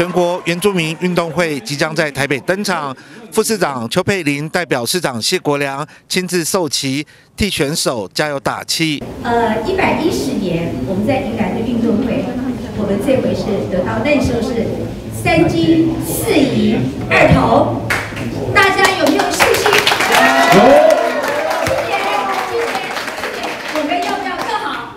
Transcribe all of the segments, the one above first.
全国原住民运动会即将在台北登场，副市长邱佩玲代表市长谢国良亲自授旗，替选手加油打气。呃，一百一十年我们在宜兰的运动会，我们这回是得到那时候是三金四银二铜，大家有没有信心？有。今年，今年，我们要不要更好？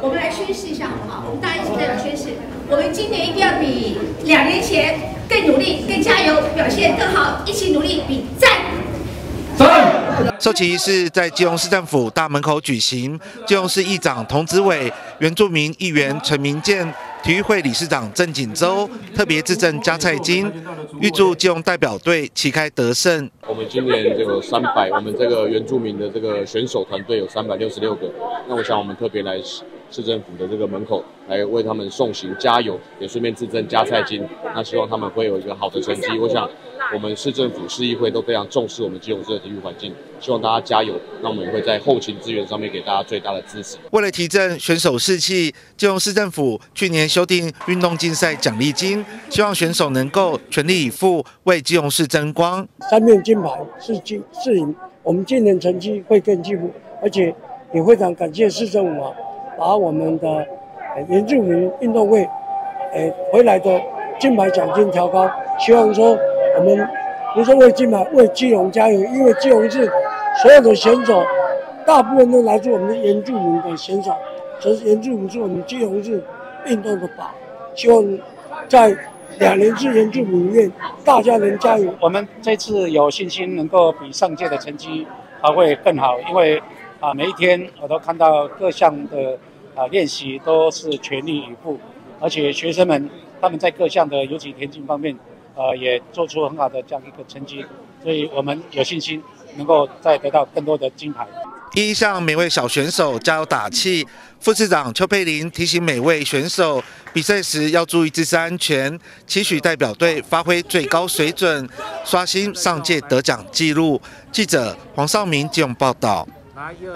我们来宣誓一下好不好？我们大家一起代表宣誓，我们今年一定要比两年前更努力、更加油，表现更好，一起努力，比赞。授旗仪式在基隆市政府大门口举行，基隆市议长童子伟、原住民议员陈明健、体育会理事长郑锦洲特别致赠加菜金，预祝基隆代表队旗开得胜。我们今年这个三百，我们这个原住民的这个选手团队有三百六十六个，那我想我们特别来市市政府的这个门口来为他们送行加油，也顺便自赠加菜金，那希望他们会有一个好的成绩。我想。我们市政府、市议会都非常重视我们基隆市的体育环境，希望大家加油。那我们也会在后勤资源上面给大家最大的支持。为了提振选手士气，基隆市政府去年修订运动竞赛奖励金，希望选手能够全力以赴为基隆市争光。三面金牌是金是银，我们今年成绩会更进步，而且也非常感谢市政府啊，把我们的原住民运动会诶回来的金牌奖金调高，希望说。我们不是为金牌，为基隆加油，因为基隆是所有的选手，大部分都来自我们的原住民的选手，所以原住民是我们基隆是运动的宝。希望在两年制原住民里面，大家能加油。我们这次有信心能够比上届的成绩还会更好，因为啊每一天我都看到各项的啊练习都是全力以赴，而且学生们他们在各项的尤其田径方面。呃，也做出很好的这样一个成绩，所以我们有信心能够再得到更多的金牌。一向每位小选手加油打气，副市长邱佩玲提醒每位选手，比赛时要注意自身安全，期许代表队发挥最高水准，刷新上届得奖纪录。记者黄少明这样报道。